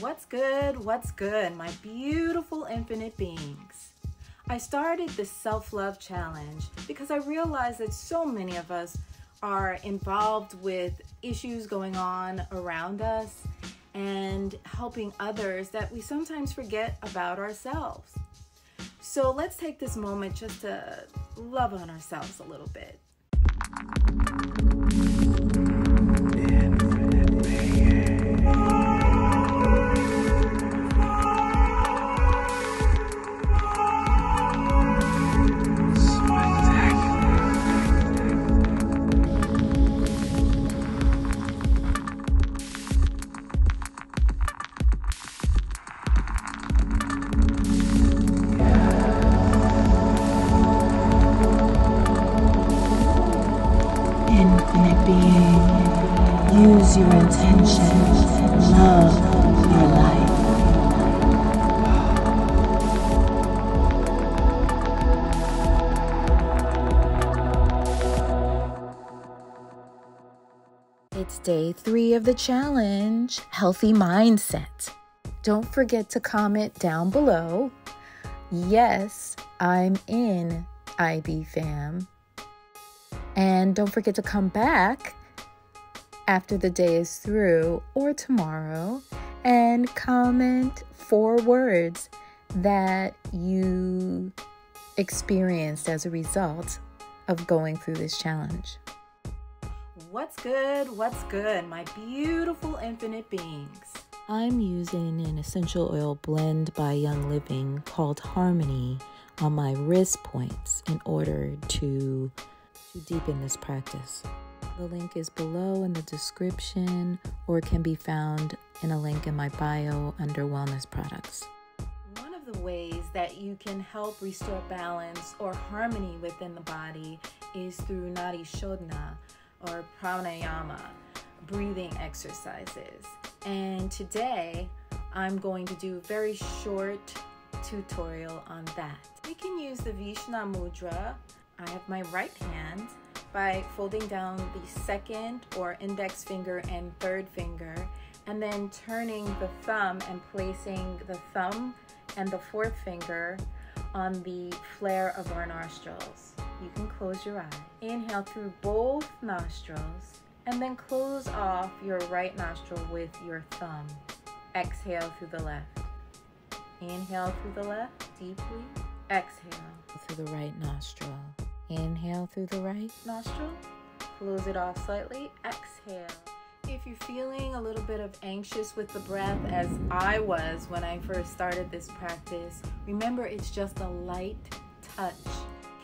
What's good? What's good, my beautiful infinite beings? I started this self love challenge because I realized that so many of us are involved with issues going on around us and helping others that we sometimes forget about ourselves. So let's take this moment just to love on ourselves a little bit. Your intention, love your life. It's day three of the challenge Healthy Mindset. Don't forget to comment down below. Yes, I'm in IB fam. And don't forget to come back after the day is through or tomorrow and comment four words that you experienced as a result of going through this challenge. What's good? What's good, my beautiful infinite beings? I'm using an essential oil blend by Young Living called Harmony on my wrist points in order to, to deepen this practice. The link is below in the description or can be found in a link in my bio under wellness products. One of the ways that you can help restore balance or harmony within the body is through Nadi Shodhana or pranayama, breathing exercises. And today I'm going to do a very short tutorial on that. We can use the Vishnu Mudra. I have my right hand by folding down the second or index finger and third finger and then turning the thumb and placing the thumb and the fourth finger on the flare of our nostrils. You can close your eye. Inhale through both nostrils and then close off your right nostril with your thumb. Exhale through the left. Inhale through the left deeply. Exhale through the right nostril. Inhale through the right nostril. Close it off slightly. Exhale. If you're feeling a little bit of anxious with the breath, as I was when I first started this practice, remember it's just a light touch.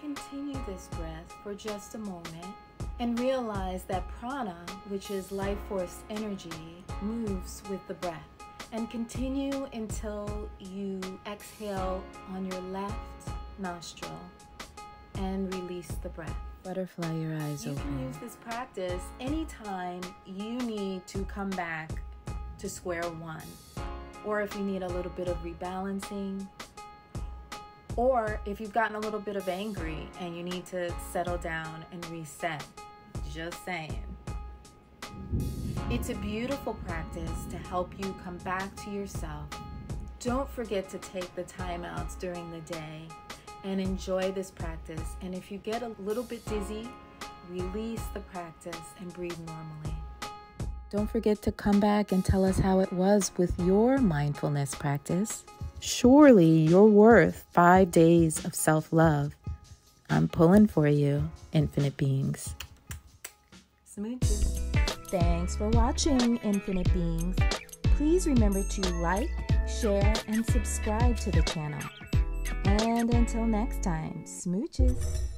Continue this breath for just a moment and realize that prana, which is life force energy, moves with the breath. And continue until you exhale on your left nostril and release the breath. Butterfly your eyes you open. You can use this practice anytime you need to come back to square one, or if you need a little bit of rebalancing, or if you've gotten a little bit of angry and you need to settle down and reset. Just saying. It's a beautiful practice to help you come back to yourself. Don't forget to take the time outs during the day and enjoy this practice. And if you get a little bit dizzy, release the practice and breathe normally. Don't forget to come back and tell us how it was with your mindfulness practice. Surely you're worth five days of self love. I'm pulling for you, infinite beings. Smooches. Thanks for watching, infinite beings. Please remember to like, share, and subscribe to the channel. And until next time, smooches.